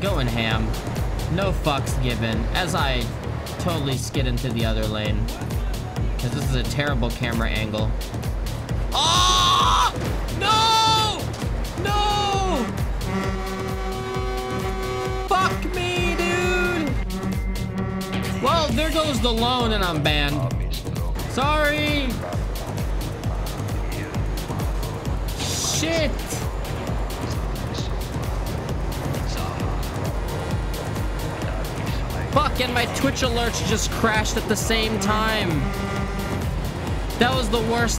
going ham. No fucks given. As I totally skid into the other lane. Because this is a terrible camera angle. Oh! No! No! Fuck me, dude! Well, there goes the loan and I'm banned. Sorry! Shit! Fuck, and my Twitch alerts just crashed at the same time. That was the worst